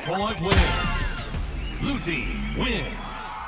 point wins. Blue team wins.